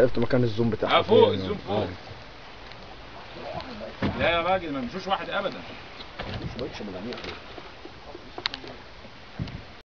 عرفت مكان الزوم بتاعها. آه فوق الزوم فوق. آه. لا يا راجل ما بيمشوش واحد ابدا. مش بقتش مجاميع